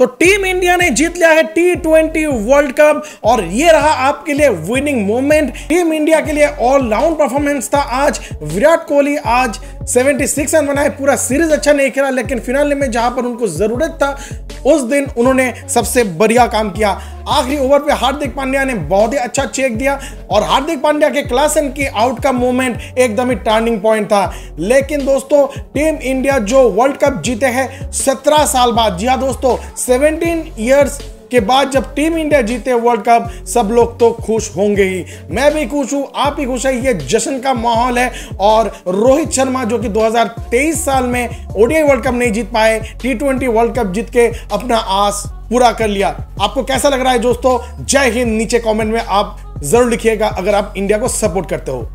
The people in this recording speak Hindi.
तो टीम इंडिया ने जीत लिया है टी ट्वेंटी वर्ल्ड कप और ये रहा आपके लिए विनिंग मोमेंट टीम इंडिया के लिए ऑलराउंड परफॉर्मेंस था आज। विराट कोहली आज 76 रन बनाए, पूरा सीरीज़ अच्छा नहीं खेला, लेकिन फिनाले में जहाँ पर उनको ज़रूरत था उस दिन उन्होंने सबसे बढ़िया काम किया। आखिरी ओवर पे हार्दिक पांड्या ने बहुत ही अच्छा चेक दिया और हार्दिक पांड्या के क्लासन की आउट का मूवमेंट एकदम ही टर्निंग पॉइंट था। लेकिन दोस्तों टीम इंडिया जो वर्ल्ड कप जीते हैं 17 साल बाद, जी हाँ दोस्तों 17 इयर्स के बाद जब टीम इंडिया जीते वर्ल्ड कप, सब लोग तो खुश होंगे ही। मैं भी खुश हूँ, आप भी खुश है, ये जश्न का माहौल है। और रोहित शर्मा, जो कि 2023 साल में ओडीआई वर्ल्ड कप नहीं जीत पाए टी ट्वेंटी वर्ल्ड कप जीत के अपना आस पूरा कर लिया। आपको कैसा लग रहा है दोस्तों? जय हिंद, नीचे कमेंट में आप ज़रूर लिखिएगा, अगर आप इंडिया को सपोर्ट करते हो।